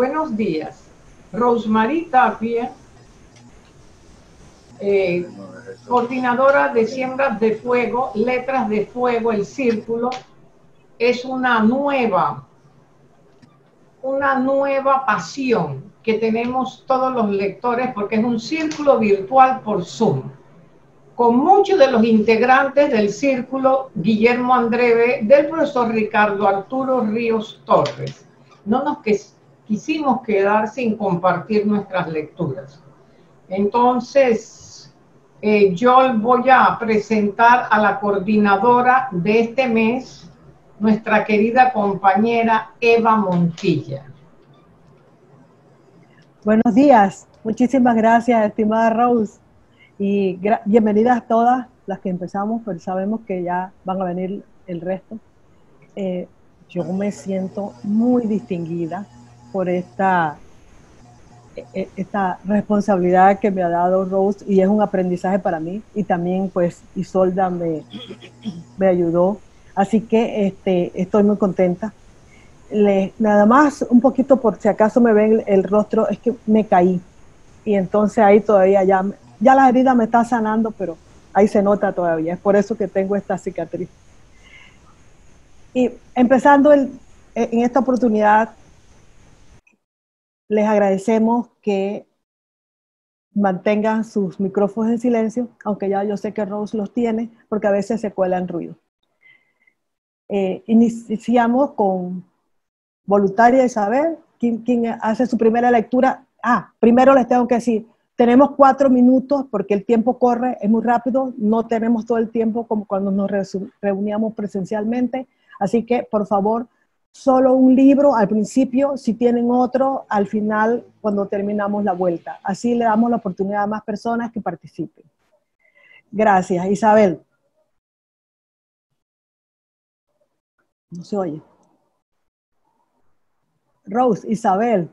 buenos días. Rosemary Tapia, eh, coordinadora de Siembras de Fuego, Letras de Fuego, El Círculo, es una nueva, una nueva pasión que tenemos todos los lectores porque es un círculo virtual por Zoom con muchos de los integrantes del círculo Guillermo Andreve, del profesor Ricardo Arturo Ríos Torres. No nos quisimos quedar sin compartir nuestras lecturas. Entonces, eh, yo voy a presentar a la coordinadora de este mes, nuestra querida compañera Eva Montilla. Buenos días, muchísimas gracias, estimada Rose. Y bienvenidas todas las que empezamos, pero sabemos que ya van a venir el resto. Eh, yo me siento muy distinguida por esta, e, e, esta responsabilidad que me ha dado Rose y es un aprendizaje para mí. Y también pues Isolda me, me ayudó. Así que este, estoy muy contenta. Le, nada más un poquito por si acaso me ven el, rostro, es que me caí. Y entonces ahí todavía ya ya la herida me está sanando, pero ahí se nota todavía. Es por eso que tengo esta cicatriz. Y empezando en esta oportunidad, les agradecemos que mantengan sus micrófonos en silencio, aunque ya yo sé que Rose los tiene, porque a veces se cuelan ruido. Eh, iniciamos con voluntaria Isabel, quien, quien hace su primera lectura. Ah, primero les tengo que decir, tenemos cuatro minutos porque el tiempo corre, es muy rápido, no tenemos todo el tiempo como cuando nos reuníamos presencialmente, así que por favor, solo un libro al principio, si tienen otro, al final cuando terminamos la vuelta. Así le damos la oportunidad a más personas que participen. Gracias, Isabel. No se oye. Rose, Isabel.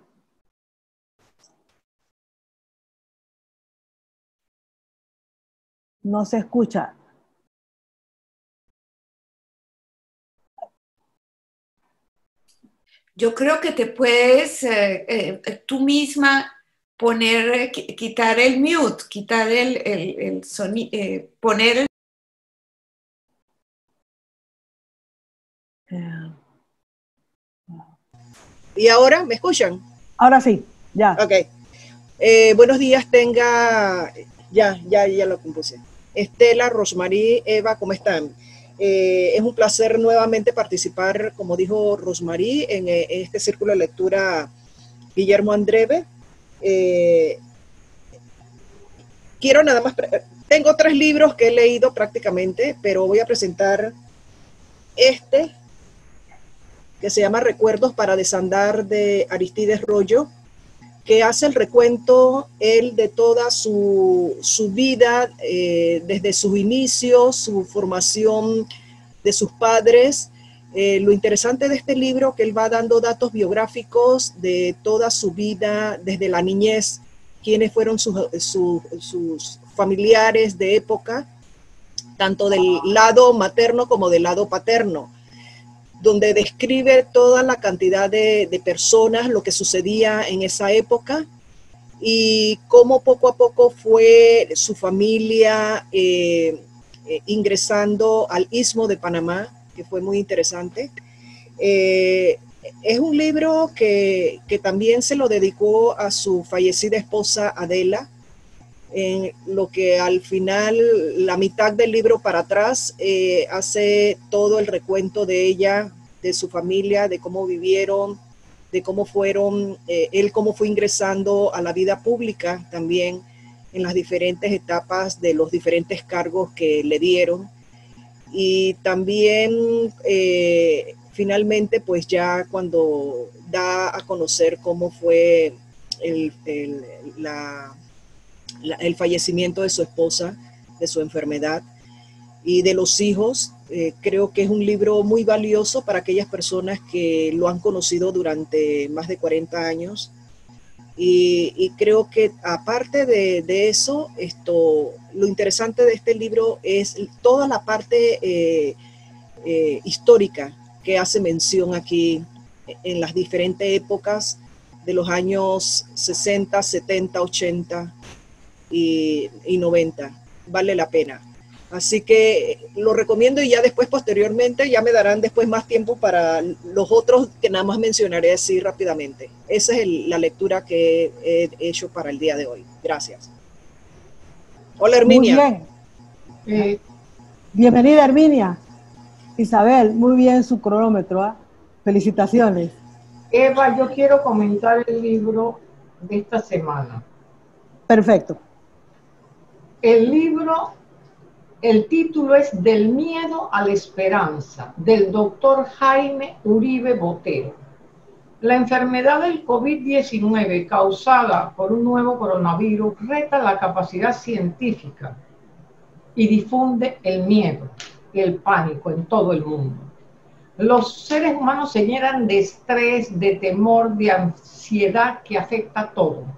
No se escucha. Yo creo que te puedes eh, eh, tú misma poner, quitar el mute, quitar el, el, sonido, eh, poner el... ¿Y ahora me escuchan? Ahora sí, ya. Ok. buenos días, tenga... Ya, ya, ya lo compuse. Estela, Rosmarie, Eva, ¿cómo están? Eh, es un placer nuevamente participar, como dijo Rosmarie, en, eh, este círculo de lectura Guillermo Andreve. Eh, quiero nada más, tengo tres libros que he leído prácticamente, pero voy a presentar este, que se llama Recuerdos para desandar de Aristides Rollo que hace el recuento él de toda su, vida, eh, desde sus inicios, su formación de sus padres. Eh, lo interesante de este libro que él va dando datos biográficos de toda su vida, desde la niñez, quiénes fueron sus, sus familiares de época, tanto del lado materno como del lado paterno donde describe toda la cantidad de, personas, lo que sucedía en esa época y cómo poco a poco fue su familia eh, eh, ingresando al istmo de Panamá, que fue muy interesante. Eh, es un libro que, que, también se lo dedicó a su fallecida esposa Adela, en lo que al final, la mitad del libro para atrás, eh, hace todo el recuento de ella, de su familia, de cómo vivieron, de cómo fueron, eh, él cómo fue ingresando a la vida pública también en las diferentes etapas de los diferentes cargos que le dieron. Y también eh, finalmente, pues ya cuando da a conocer cómo fue la el fallecimiento de su esposa, de su enfermedad y de los hijos. Eh, creo que es un libro muy valioso para aquellas personas que lo han conocido durante más de 40 años. Y, creo que aparte de, eso, esto, lo interesante de este libro es toda la parte eh, eh, histórica que hace mención aquí en las diferentes épocas de los años 60, 70, 80 y, y 90. Vale la pena. Así que lo recomiendo y ya después, posteriormente, ya me darán después más tiempo para los otros que nada más mencionaré así rápidamente. Esa es la lectura que he hecho para el día de hoy. Gracias. Hola, Herminia. Muy bien. Eh, bienvenida, Herminia. Isabel, muy bien su cronómetro. ¿ah? Felicitaciones. Eva, yo quiero comentar el libro de esta semana. Perfecto. El libro el título es Del miedo a la esperanza, del doctor Jaime Uribe Botero. La enfermedad del COVID-19 causada por un nuevo coronavirus reta la capacidad científica y difunde el miedo y el pánico en todo el mundo. Los seres humanos se llenan de estrés, de temor, de ansiedad que afecta a todo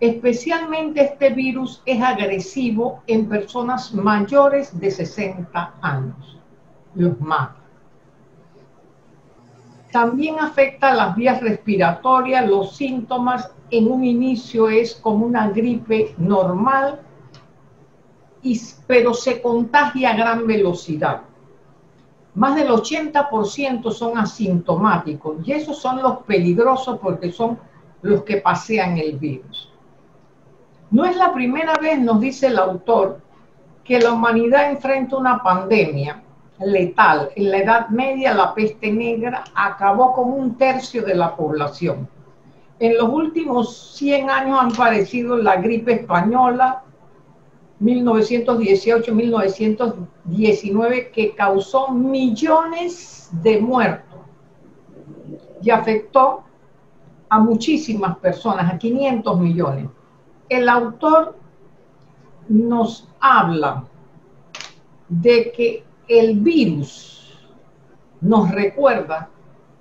Especialmente este virus es agresivo en personas mayores de 60 años. Los mata. También afecta las vías respiratorias, los síntomas en un inicio es como una gripe normal, pero se contagia a gran velocidad. Más del 80% son asintomáticos y esos son los peligrosos porque son los que pasean el virus. No es la primera vez, nos dice el autor, que la humanidad enfrenta una pandemia letal. En la Edad Media la peste negra acabó con un tercio de la población. En los últimos 100 años han aparecido la gripe española, 1918-1919, que causó millones de muertos y afectó a muchísimas personas, a 500 millones el autor nos habla de que el virus nos recuerda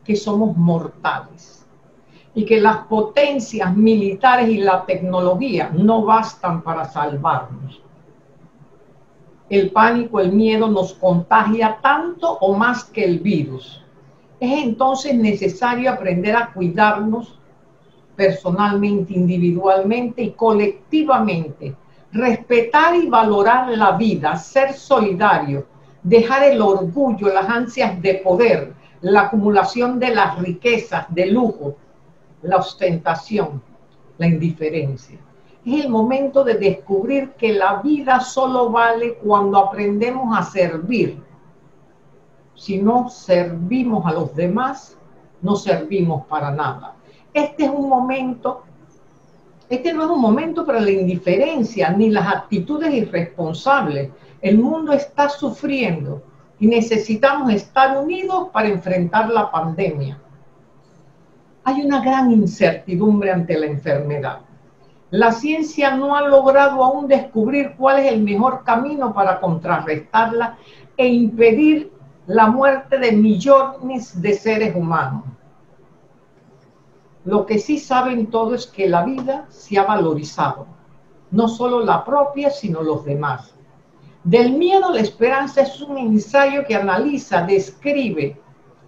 que somos mortales y que las potencias militares y la tecnología no bastan para salvarnos. El pánico, el miedo nos contagia tanto o más que el virus. Es entonces necesario aprender a cuidarnos personalmente, individualmente y colectivamente. Respetar y valorar la vida, ser solidario, dejar el orgullo, las ansias de poder, la acumulación de las riquezas, de lujo, la ostentación, la indiferencia. Es el momento de descubrir que la vida solo vale cuando aprendemos a servir. Si no servimos a los demás, no servimos para nada este es un momento, este no es un momento para la indiferencia ni las actitudes irresponsables. El mundo está sufriendo y necesitamos estar unidos para enfrentar la pandemia. Hay una gran incertidumbre ante la enfermedad. La ciencia no ha logrado aún descubrir cuál es el mejor camino para contrarrestarla e impedir la muerte de millones de seres humanos. Lo que sí saben todos es que la vida se ha valorizado, no solo la propia, sino los demás. Del miedo a la esperanza es un ensayo que analiza, describe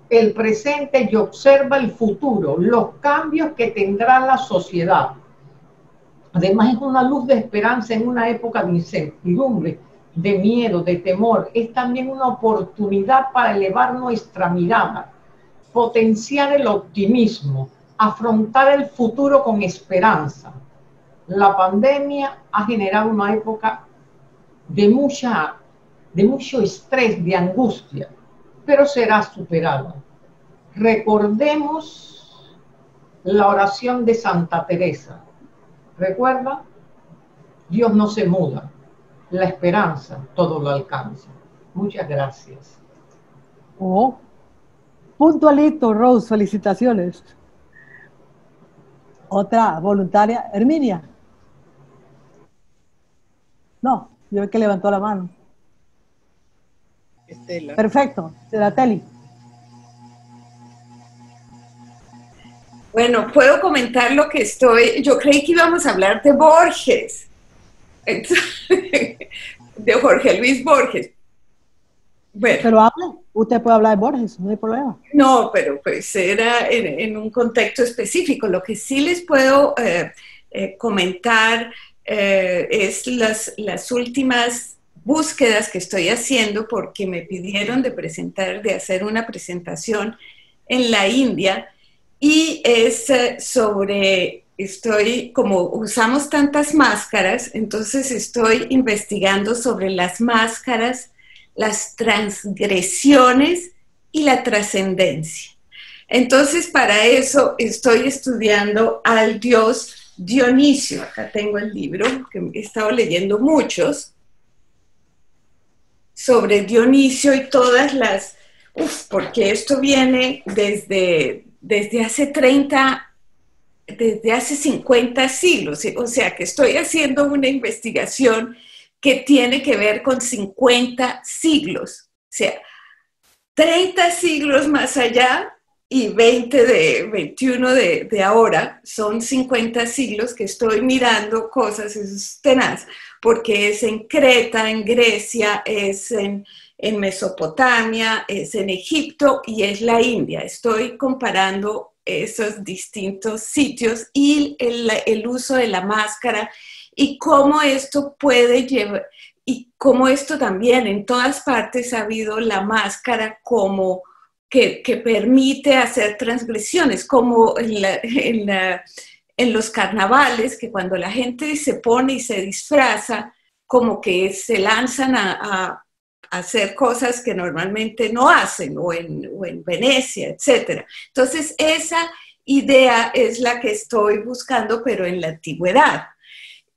el presente y observa el futuro, los cambios que tendrá la sociedad. Además es una luz de esperanza en una época de incertidumbre, de miedo, de temor. Es también una oportunidad para elevar nuestra mirada, potenciar el optimismo, afrontar el futuro con esperanza. La pandemia ha generado una época de, mucha, de mucho estrés, de angustia, pero será superada. Recordemos la oración de Santa Teresa. ¿Recuerda? Dios no se muda. La esperanza todo lo alcanza. Muchas gracias. Oh, puntualito, Rose, felicitaciones. Otra voluntaria, Herminia. No, yo que levantó la mano. Estela. Perfecto, Teli. Bueno, puedo comentar lo que estoy. Yo creí que íbamos a hablar de Borges, de Jorge Luis Borges. Bueno. Pero habla, usted puede hablar de Borges, no hay problema. No, pero pues era en, un contexto específico. Lo que sí les puedo eh, eh, comentar eh, es las, las últimas búsquedas que estoy haciendo porque me pidieron de presentar, de hacer una presentación en la India y es sobre, estoy, como usamos tantas máscaras, entonces estoy investigando sobre las máscaras las transgresiones y la trascendencia. Entonces, para eso estoy estudiando al dios Dionisio. Acá tengo el libro, que he estado leyendo muchos, sobre Dionisio y todas las... Uf, porque esto viene desde, desde hace 30, desde hace 50 siglos. O sea, que estoy haciendo una investigación que tiene que ver con 50 siglos, o sea, 30 siglos más allá y 20 de 21 de, ahora, son 50 siglos que estoy mirando cosas, tenaz, porque es en Creta, en Grecia, es en, Mesopotamia, es en Egipto y es la India. Estoy comparando esos distintos sitios y el uso de la máscara y cómo esto puede llevar, y cómo esto también en todas partes ha habido la máscara como que, permite hacer transgresiones, como en, en, los carnavales, que cuando la gente se pone y se disfraza, como que se lanzan a, hacer cosas que normalmente no hacen, o en, o en Venecia, etc. Entonces, esa idea es la que estoy buscando, pero en la antigüedad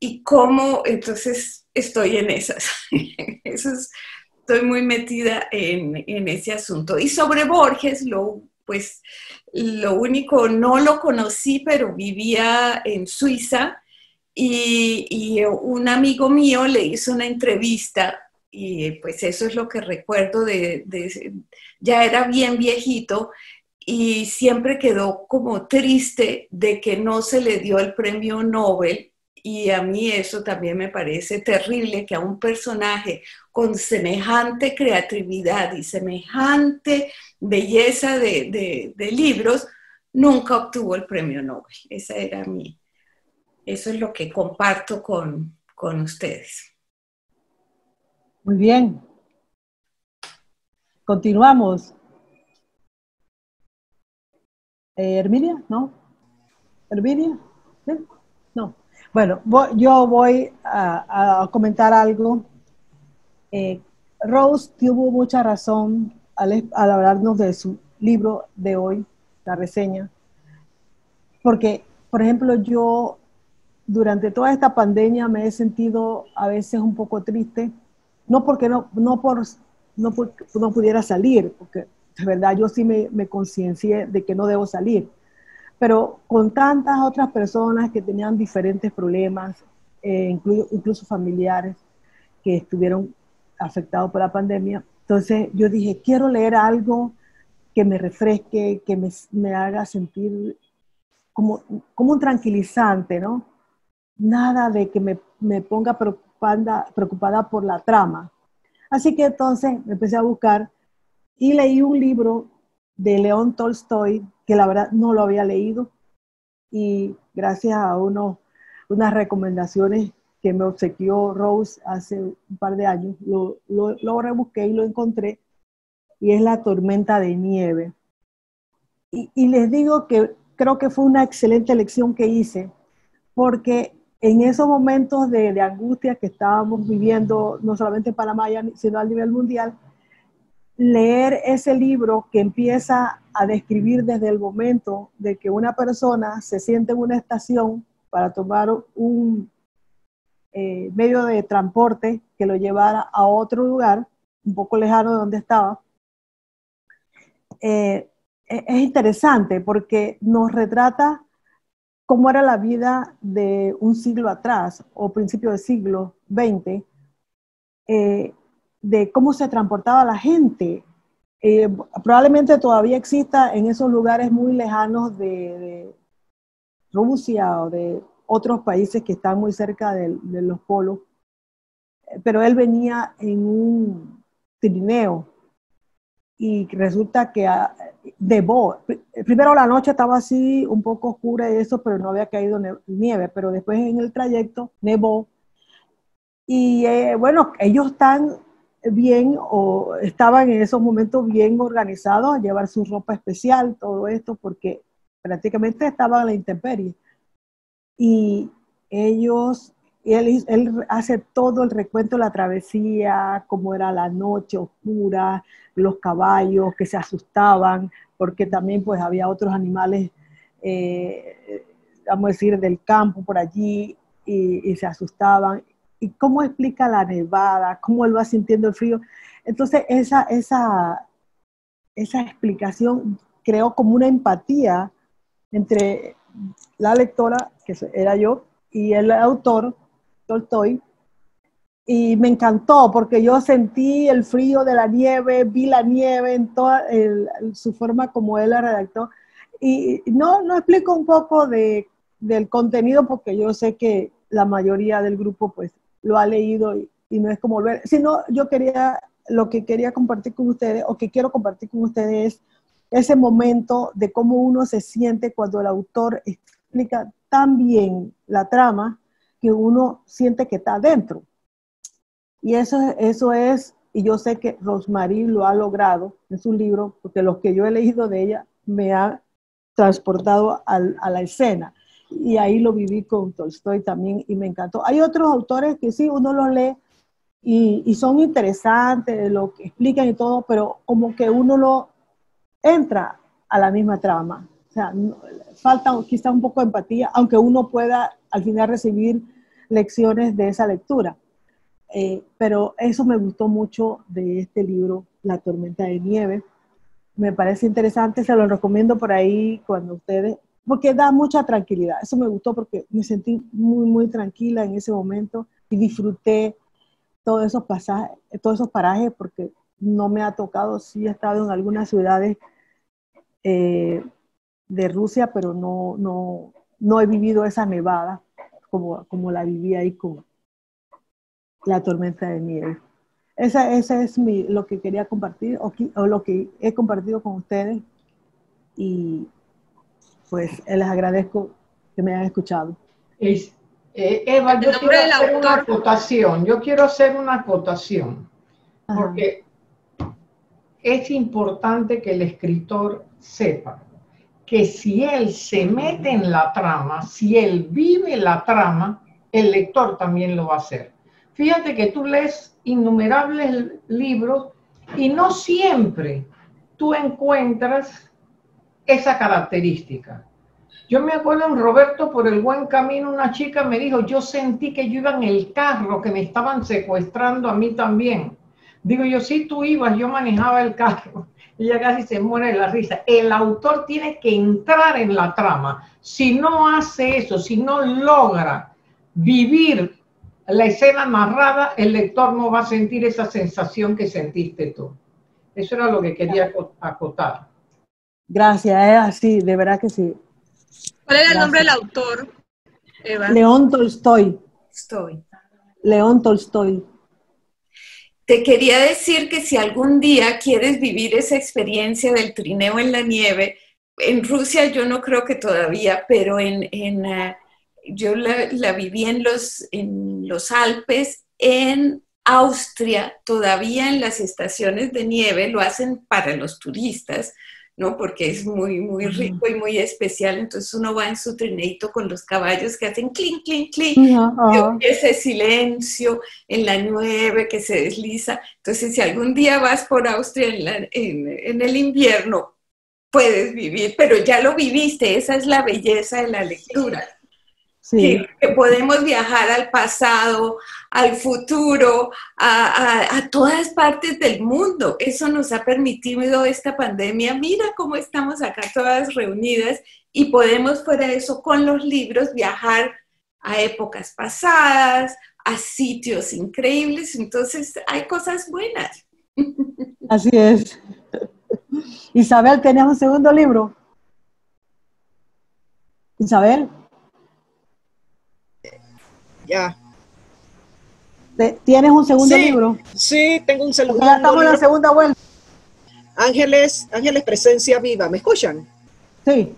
y cómo entonces estoy en esas. Eso estoy muy metida en, en, ese asunto. Y sobre Borges, lo, pues lo único, no lo conocí, pero vivía en Suiza y, y un amigo mío le hizo una entrevista y pues eso es lo que recuerdo de, ya era bien viejito y siempre quedó como triste de que no se le dio el premio Nobel y a mí eso también me parece terrible que a un personaje con semejante creatividad y semejante belleza de, libros nunca obtuvo el premio Nobel. Esa era mi, eso es lo que comparto con, ustedes. Muy bien. Continuamos. Eh, ¿no? Herminia, no. Bueno, yo voy a, comentar algo. Eh, Rose tuvo mucha razón al, hablarnos de su libro de hoy, la reseña, porque, por ejemplo, yo durante toda esta pandemia me he sentido a veces un poco triste, no porque no, no por no, no pudiera salir, porque de verdad yo sí me, me conciencié de que no debo salir, pero con tantas otras personas que tenían diferentes problemas, eh, incluso, familiares que estuvieron afectados por la pandemia. Entonces yo dije, quiero leer algo que me refresque, que me, haga sentir como, como un tranquilizante, ¿no? Nada de que me, me ponga preocupada, preocupada por la trama. Así que entonces me empecé a buscar y leí un libro de León Tolstoy que la verdad no lo había leído y gracias a unos, unas recomendaciones que me obsequió Rose hace un par de años, lo, lo, lo rebusqué y lo encontré y es La tormenta de nieve. Y, y les digo que creo que fue una excelente elección que hice porque en esos momentos de, de, angustia que estábamos viviendo, no solamente en Panamá, sino a nivel mundial, leer ese libro que empieza a describir desde el momento de que una persona se siente en una estación para tomar un eh, medio de transporte que lo llevara a otro lugar, un poco lejano de donde estaba. Eh, e-, es interesante porque nos retrata cómo era la vida de un siglo atrás o principio del siglo XX de cómo se transportaba la gente. Eh, probablemente todavía exista en esos lugares muy lejanos de, Rusia o de otros países que están muy cerca de, los polos, pero él venía en un trineo y resulta que ah, nevó. Primero la noche estaba así, un poco oscura y eso, pero no había caído nieve, pero después en el trayecto nevó. Y eh, bueno, ellos están bien o estaban en esos momentos bien organizados a llevar su ropa especial, todo esto, porque prácticamente estaban a la intemperie. Y ellos, él, él hace todo el recuento la travesía, cómo era la noche oscura, los caballos que se asustaban, porque también pues había otros animales, eh, vamos a decir, del campo por allí y se asustaban y cómo explica la nevada, cómo él va sintiendo el frío. Entonces, esa, esa, esa explicación creó como una empatía entre la lectora, que era yo, y el autor, Tolstoy, y me encantó porque yo sentí el frío de la nieve, vi la nieve en toda su forma como él la redactó. Y no, no explico un poco de, del contenido porque yo sé que la mayoría del grupo pues lo ha leído y, no es como volver, sino yo quería, lo que quería compartir con ustedes o que quiero compartir con ustedes es ese momento de cómo uno se siente cuando el autor explica tan bien la trama que uno siente que está adentro. Y eso, eso es, y yo sé que Rosemary lo ha logrado en su libro, porque los que yo he leído de ella me ha transportado a la escena y ahí lo viví con Tolstoy también y me encantó. Hay otros autores que sí, uno los lee y, y, son interesantes, lo que explican y todo, pero como que uno lo entra a la misma trama. O sea, falta quizá un poco de empatía, aunque uno pueda al final recibir lecciones de esa lectura. Eh, pero eso me gustó mucho de este libro, La tormenta de nieve. Me parece interesante, se lo recomiendo por ahí cuando ustedes porque da mucha tranquilidad. Eso me gustó porque me sentí muy, muy tranquila en ese momento y disfruté todos esos pasajes, todos esos parajes porque no me ha tocado, sí he estado en algunas ciudades eh, de Rusia, pero no, no, no he vivido esa nevada como, como la viví ahí con la tormenta de nieve. Esa, esa es mi, lo que quería compartir o, o lo que he compartido con ustedes y pues les agradezco que me hayan escuchado. Eh, Eva, yo quiero hacer una acotación, yo quiero hacer una acotación, porque es importante que el escritor sepa que si él se mete en la trama, si él vive la trama, el lector también lo va a hacer. Fíjate que tú lees innumerables libros y no siempre tú encuentras esa característica. Yo me acuerdo en Roberto por el buen camino, una chica me dijo, yo sentí que yo iba en el carro, que me estaban secuestrando a mí también. Digo yo, si tú ibas, yo manejaba el carro. Y ella casi se muere de la risa. El autor tiene que entrar en la trama. Si no hace eso, si no logra vivir la escena narrada, el lector no va a sentir esa sensación que sentiste tú. Eso era lo que quería acotar. Gracias, es así, de verdad que sí. ¿Cuál era el nombre del autor, Eva? León Tolstoy. León Tolstoy. Te quería decir que si algún día quieres vivir esa experiencia del trineo en la nieve, en Rusia yo no creo que todavía, pero en, en uh, yo la, la, viví en los, en los Alpes, en Austria, todavía en las estaciones de nieve, lo hacen para los turistas, ¿no? Porque es muy, muy rico y muy especial. Entonces uno va en su trineito con los caballos que hacen clink, clink, clink. Ese silencio en la nieve que se desliza. Entonces, si algún día vas por Austria en, el invierno, puedes vivir, pero ya lo viviste. Esa es la belleza de la lectura. Que, podemos viajar al pasado, al futuro, a, todas partes del mundo. Eso nos ha permitido esta pandemia. Mira cómo estamos acá todas reunidas y podemos fuera de eso con los libros viajar a épocas pasadas, a sitios increíbles. Entonces hay cosas buenas. Así es. Isabel, ¿tenías un segundo libro? Isabel. Ya. ¿Tienes un segundo libro? Sí, tengo un segundo Ya estamos en la segunda vuelta. Ángeles, Ángeles Presencia Viva, ¿me escuchan? Sí.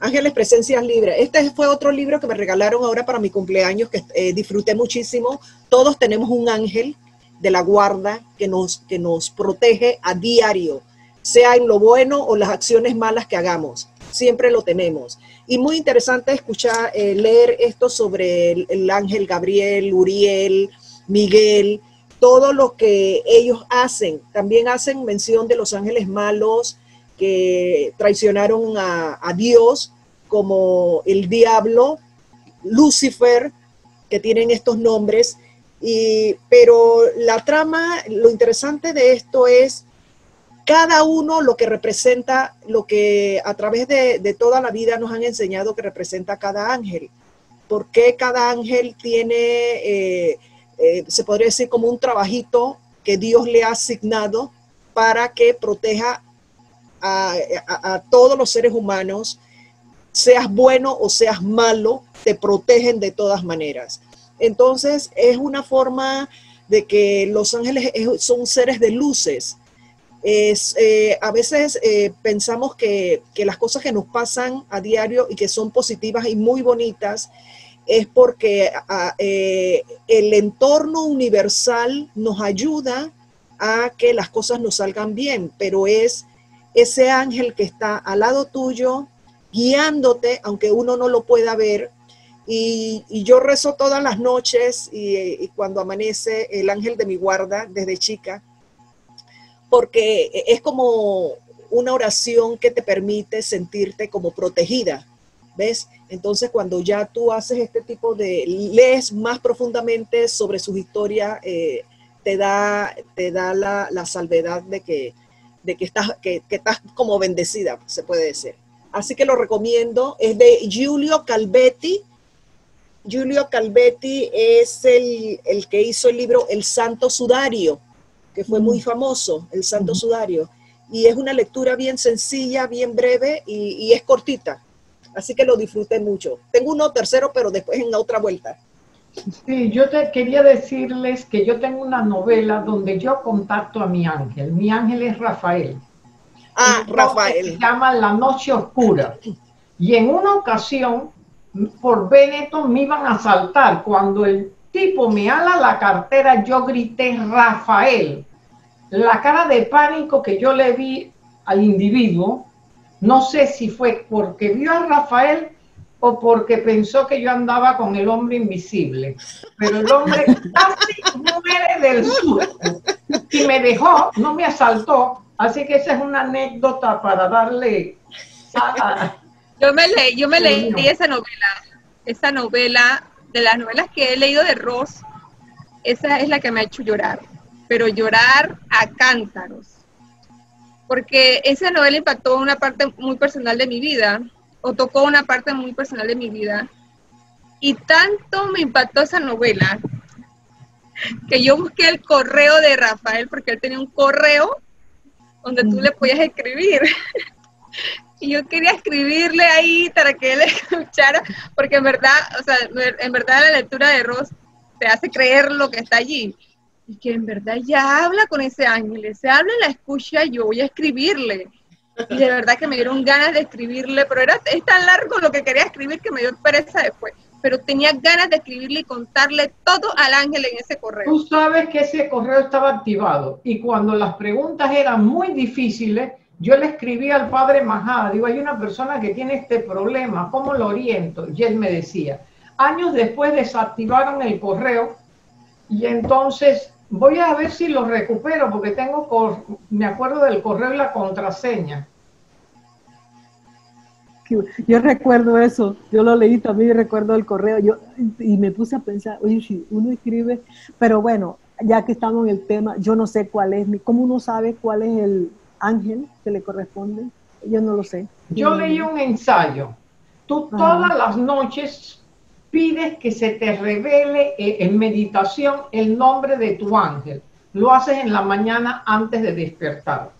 Ángeles Presencias Libres. Este fue otro libro que me regalaron ahora para mi cumpleaños, que eh, disfruté muchísimo. Todos tenemos un ángel de la guarda que nos, que nos protege a diario, sea en lo bueno o las acciones malas que hagamos. Siempre lo tenemos. Y muy interesante escuchar, eh, leer esto sobre el, el ángel Gabriel, Uriel, Miguel, todo lo que ellos hacen. También hacen mención de los ángeles malos que traicionaron a, a Dios, como el diablo, Lucifer, que tienen estos nombres. Y, pero la trama, lo interesante de esto es cada uno lo que representa, lo que a través de, toda la vida nos han enseñado que representa cada ángel. ¿Por qué cada ángel tiene, eh, eh, se podría decir, como un trabajito que Dios le ha asignado para que proteja a, a- todos los seres humanos, seas bueno o seas malo, te protegen de todas maneras. Entonces es una forma de que los ángeles es- son seres de luces. Es, eh, a veces eh, pensamos que, las cosas que nos pasan a diario y que son positivas y muy bonitas es porque eh, el entorno universal nos ayuda a que las cosas nos salgan bien, pero es ese ángel que está al lado tuyo, guiándote, aunque uno no lo pueda ver. Y, yo rezo todas las noches y cuando amanece el ángel de mi guarda desde chica, porque es como una oración que te permite sentirte como protegida, ¿ves? Entonces cuando ya tú haces este tipo de, lees más profundamente sobre sus historias, eh, te da, te da la, la salvedad de que, de que estás, que estás como bendecida, se puede decir. Así que lo recomiendo. Es de Giulio Calvetti. Giulio Calvetti es el, el que hizo el libro El Santo Sudario, que fue muy famoso, El Santo. Sudario. Y es una lectura bien sencilla, bien breve y, y es cortita. Así que lo disfruté mucho. Tengo uno tercero, pero después en la otra vuelta. Sí, yo te quería decirles que yo tengo una novela donde yo contacto a mi ángel. Mi ángel es Rafael. Ah, Rafael. Se llama La Noche Oscura. Y en una ocasión, por Benetton me iban a asaltar. Cuando el tipo me ala la cartera, yo grité Rafael. La cara de pánico que yo le vi al individuo, no sé si fue porque vio a Rafael o porque pensó que yo andaba con el hombre invisible. Pero el hombre casi muere del susto y me dejó, no me asaltó. Así que esa es una anécdota para darle a- Yo me leí, yo me leí esa novela, esa novela, de las novelas que he leído de Ross, esa es la que me ha hecho llorar, pero llorar a cántaros. Porque esa novela impactó una parte muy personal de mi vida, o tocó una parte muy personal de mi vida. Y tanto me impactó esa novela que yo busqué el correo de Rafael, porque él tenía un correo donde tú le podías escribir. Y yo quería escribirle ahí para que él escuchara, porque en verdad, o sea, en verdad la lectura de Ross te hace creer lo que está allí. Y que en verdad ya habla con ese ángel, se habla la escucha, yo voy a escribirle. Y de verdad que me dieron ganas de escribirle, pero era, es tan largo lo que quería escribir que me dio pereza después. Pero tenía ganas de escribirle y contarle todo al ángel en ese correo. Tú sabes que ese correo estaba activado y cuando las preguntas eran muy difíciles, yo le escribí al padre Majada, digo, hay una persona que tiene este problema, ¿cómo lo oriento? Y él me decía, años después desactivaron el correo y entonces voy a ver si lo recupero porque tengo, me acuerdo del correo y la contraseña. Yo recuerdo eso, yo lo leí también y recuerdo el correo, yo y me puse a pensar, oye, si uno escribe, pero bueno, ya que estamos en el tema, yo no sé cuál es, mi- ¿cómo uno sabe cuál es el ángel que le corresponde? Yo no lo sé. Yo leí un ensayo. Tú Ajá. todas las noches pides que se te revele eh, en meditación el nombre de tu ángel. Lo haces en la mañana antes de despertar.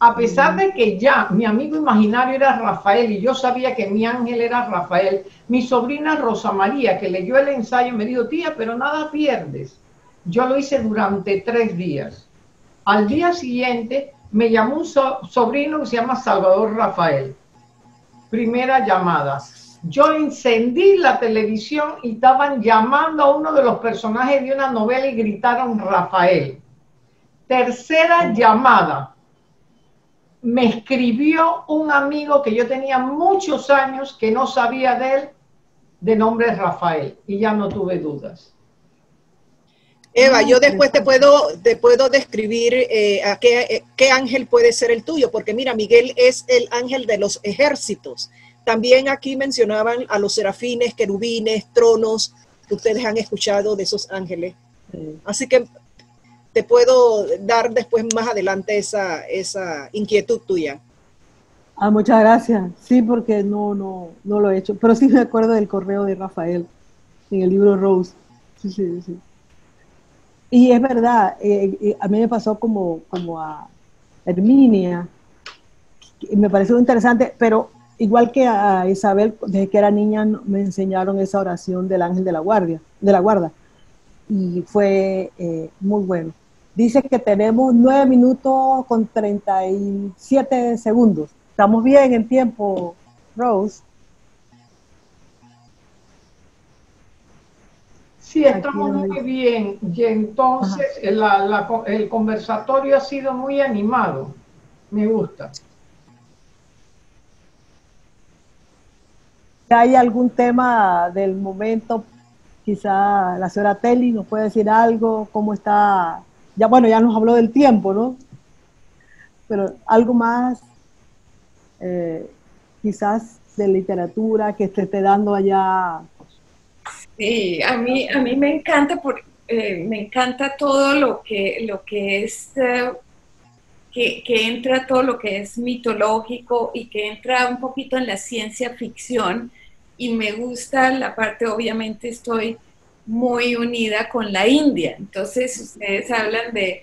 A pesar de que ya mi amigo imaginario era Rafael y yo sabía que mi ángel era Rafael, mi sobrina Rosa María, que leyó el ensayo, me dijo, tía, pero nada pierdes. Yo lo hice durante tres días. Al día siguiente Me llamó un sobrino que se llama Salvador Rafael. Primera llamada. Yo encendí la televisión y estaban llamando a uno de los personajes de una novela y gritaron Rafael. Tercera llamada. Me escribió un amigo que yo tenía muchos años que no sabía de él, de nombre Rafael, y ya no tuve dudas. Eva, yo después te puedo, te puedo describir eh, a qué, eh, qué, ángel puede ser el tuyo, porque mira, Miguel es el ángel de los ejércitos. También aquí mencionaban a los serafines, querubines, tronos, que ustedes han escuchado de esos ángeles. Así que te puedo dar después más adelante esa, esa inquietud tuya. Ah, muchas gracias. Sí, porque no, no, no lo he hecho, pero sí me acuerdo del correo de Rafael en el libro Rose. Sí, sí, sí. Y es verdad, eh, eh, a mí me pasó como, como a Herminia, me pareció interesante, pero igual que a Isabel, desde que era niña me enseñaron esa oración del ángel de la guardia, de la guarda, y fue eh, muy bueno. Dice que tenemos nueve minutos con 37 segundos. Estamos bien en tiempo, Rose. Sí, estamos muy bien. Y entonces el conversatorio ha sido muy animado. Me gusta. ¿Hay algún tema del momento? Quizá la señora Telly nos puede decir algo, cómo está. Ya bueno, ya nos habló del tiempo, ¿no? Pero algo más, eh, quizás de literatura que esté dando allá Sí, a mí, a mí me encanta, por, eh, me encanta todo lo que, lo que es, eh, que, que, entra todo lo que es mitológico y que entra un poquito en la ciencia ficción. Y me gusta la parte, obviamente estoy muy unida con la India, entonces ustedes hablan de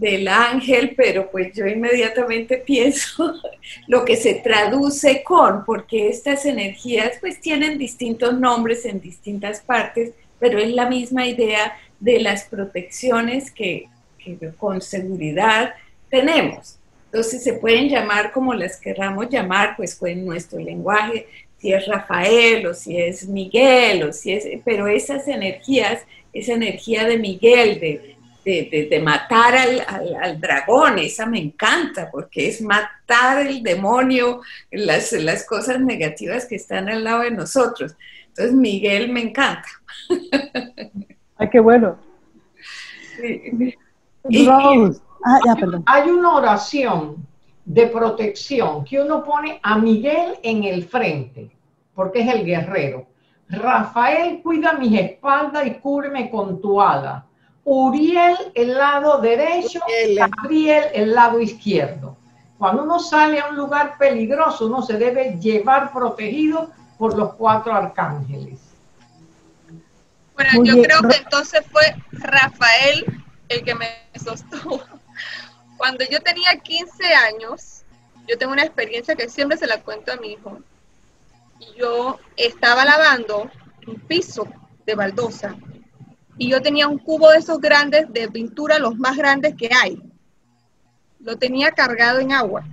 del ángel, pero pues yo inmediatamente pienso lo que se traduce con, porque estas energías pues tienen distintos nombres en distintas partes, pero es la misma idea de las protecciones que, con seguridad tenemos. Entonces se pueden llamar como las querramos llamar, pues con nuestro lenguaje, si es Rafael o si es Miguel, o si es, pero esas energías, esa energía de Miguel, de, de, matar al, dragón, esa me encanta, porque es matar el demonio, las, las cosas negativas que están al lado de nosotros. Entonces, Miguel me encanta. Ay, qué bueno. Ah, hay una oración de protección que uno pone a Miguel en el frente, porque es el guerrero. Rafael, cuida mis espaldas y cúbreme con tu ala. Uriel el lado derecho, Gabriel el lado izquierdo. Cuando uno sale a un lugar peligroso, uno se debe llevar protegido por los cuatro arcángeles. Bueno, yo creo que entonces fue Rafael el que me sostuvo. Cuando yo tenía 15 años, yo tengo una experiencia que siempre se la cuento a mi hijo. Yo estaba lavando un piso de baldosa y yo tenía un cubo de esos grandes de pintura, los más grandes que hay. Lo tenía cargado en agua.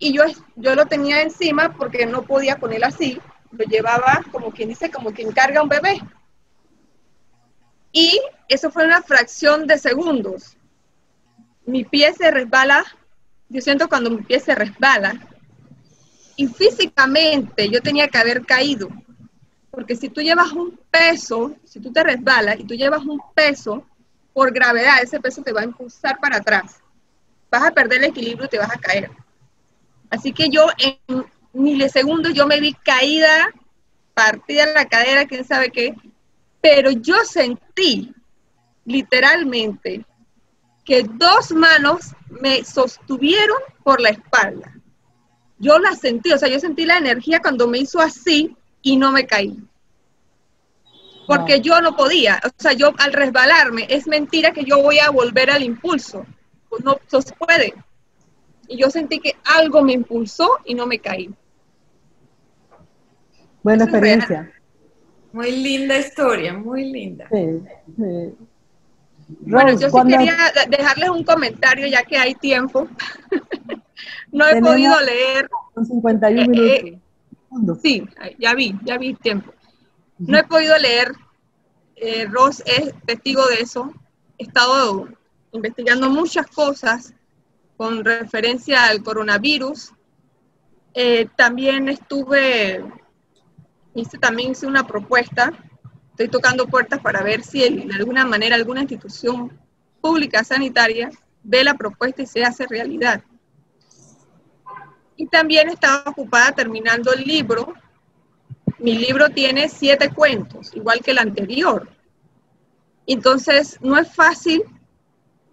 Y yo, yo lo tenía encima porque no podía ponerlo así. Lo llevaba como quien dice, como quien carga un bebé. Y eso fue una fracción de segundos. Mi pie se resbala. Yo siento cuando mi pie se resbala. Y físicamente yo tenía que haber caído porque si tú llevas un peso, si tú te resbalas y tú llevas un peso, por gravedad ese peso te va a impulsar para atrás. Vas a perder el equilibrio y te vas a caer. Así que yo en milisegundos yo me vi caída, partida en la cadera, quién sabe qué, pero yo sentí literalmente que dos manos me sostuvieron por la espalda. Yo la sentí, o sea, yo sentí la energía cuando me hizo así y no me caí. Porque yo no podía, o sea, yo al resbalarme, es mentira que yo voy a volver al impulso. Pues no, se puede. Y yo sentí que algo me impulsó y no me caí. Buena experiencia. Muy linda historia, muy linda. Bueno, Rose, yo sí ¿cuándo- quería de- dejarles un comentario ya que hay tiempo. no he podido leer. Son 51 Eh, minutos. eh, Segundos. Sí, ya vi, ya vi tiempo. No he podido leer. Eh, Ross es testigo de eso. He estado investigando muchas cosas con referencia al coronavirus. Eh, también estuve, hice también hice una propuesta. Estoy tocando puertas para ver si de alguna manera alguna institución pública sanitaria ve la propuesta y se hace realidad. Y también estaba ocupada terminando el libro. Mi libro tiene siete cuentos, igual que el anterior. Entonces, no es fácil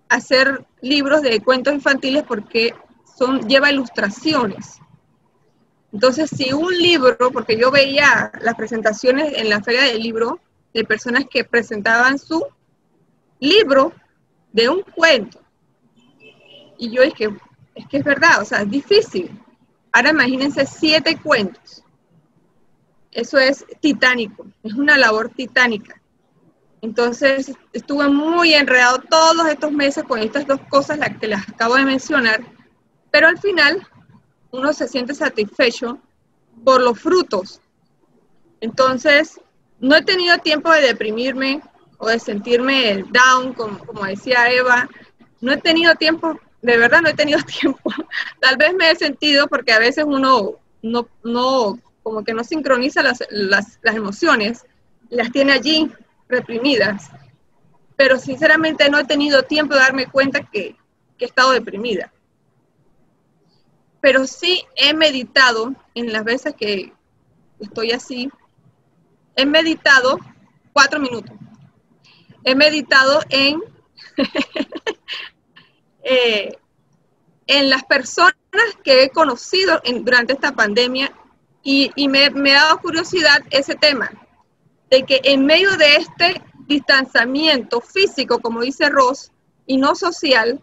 hacer libros de cuentos infantiles porque son, lleva ilustraciones. Entonces, si un libro, porque yo veía las presentaciones en la feria del libro de personas que presentaban su libro de un cuento. Y yo dije, es que es verdad, o sea, es difícil. Ahora imagínense siete cuentos. Eso es titánico, es una labor titánica. Entonces estuve muy enredado todos estos meses con estas dos cosas las que les acabo de mencionar, pero al final uno se siente satisfecho por los frutos. Entonces, no he tenido tiempo de deprimirme o de sentirme down, como, como decía Eva. No he tenido tiempo, de verdad no he tenido tiempo. Tal vez me he sentido porque a veces uno no, no como que no sincroniza las, las, las emociones, las tiene allí reprimidas. Pero sinceramente no he tenido tiempo de darme cuenta que, que he estado deprimida. Pero sí he meditado en las veces que estoy así, he meditado cuatro minutos. He meditado en, eh, en las personas que he conocido en- durante esta pandemia y, me, me ha dado curiosidad ese tema, de que en medio de este distanciamiento físico, como dice Ross, y no social,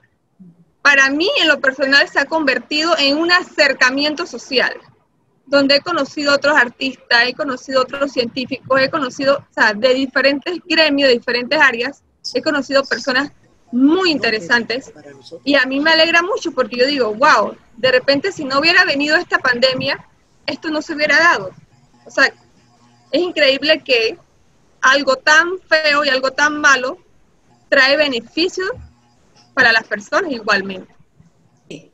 para mí en lo personal se ha convertido en un acercamiento social, donde he conocido otros artistas, he conocido otros científicos, he conocido, o sea, de diferentes gremios, de diferentes áreas, he conocido personas muy interesantes y a mí me alegra mucho porque yo digo, wow, de repente si no hubiera venido esta pandemia, esto no se hubiera dado. O sea, es increíble que algo tan feo y algo tan malo trae beneficios para las personas igualmente. Sí.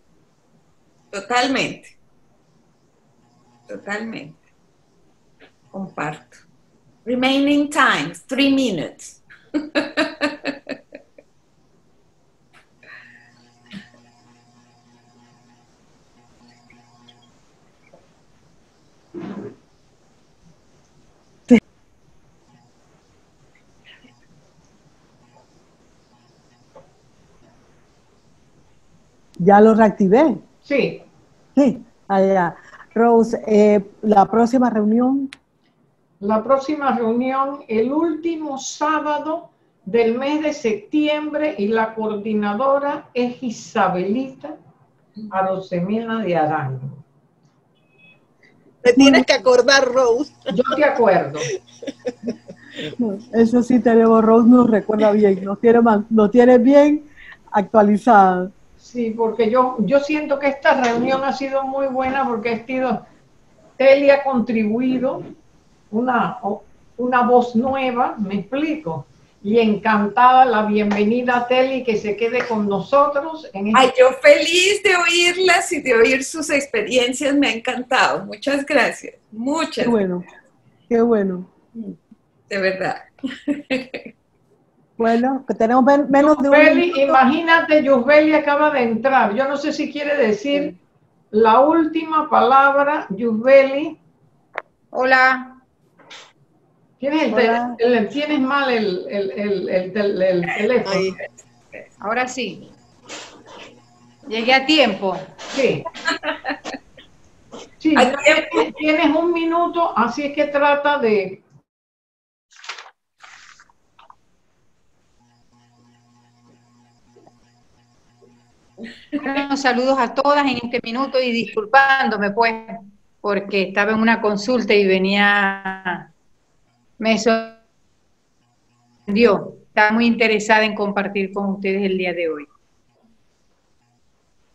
Totalmente. Totalmente. Comparto. Remaining time, three minutes. Ya lo reactivé. Sí, Sí, allá. Rose, eh, la próxima reunión, la próxima reunión el último sábado del mes de septiembre y la coordinadora es Isabelita Arosemena de Arango. Te tienes que acordar, Rose. Yo te acuerdo. eso sí tenemos, Rose nos recuerda bien, nos tiene, nos tiene bien actualizada. Sí, porque yo, yo siento que esta reunión ha sido muy buena porque ha sido, Teli ha contribuido una, una voz nueva, me explico, y encantada la bienvenida a Teli que se quede con nosotros en este Ay, yo feliz de oírlas y de oír sus experiencias, me ha encantado. Muchas gracias. Muchas, Qué bueno, qué bueno. de verdad. Bueno, que tenemos men- menos de un imagínate, Yusbeli acaba de entrar. Yo no sé si quiere decir la última palabra, Yusbeli. Hola, Tienes, el Hola. el- tienes mal el, el- el- el tel- el teléfono. Ahí. ahora sí. Llegué a tiempo. Sí. Sí, tienes un minuto, así es que trata de... Bueno, saludos a todas en este minuto y disculpándome pues, porque estaba en una consulta y venía, me sorprendió. estaba muy interesada en compartir con ustedes el día de hoy.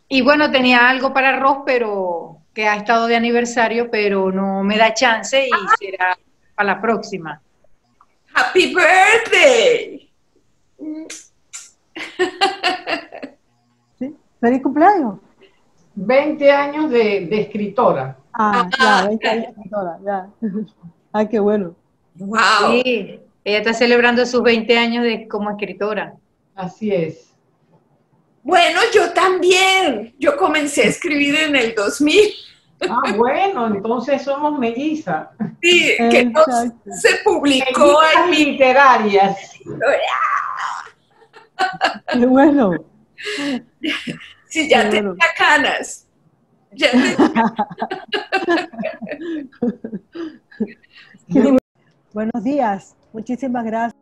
Y bueno, tenía algo para Ross, pero que ha estado de aniversario, pero no me da chance y será para la próxima. Happy birthday. ¡Feliz cumpleaños! 20 años de, de escritora. Ah, ya, 20 años de escritora, ya. Ay, qué bueno. Wow. Sí, ella está celebrando sus 20 años de, como escritora. Así es. Bueno, yo también. Yo comencé a escribir en el 2000. Ah, bueno, entonces somos mellizas. Sí, que no se publicó en literarias. Qué bueno. Sí, ya Qué tenía canas. Ya tenía-. Buenos días. Muchísimas gracias.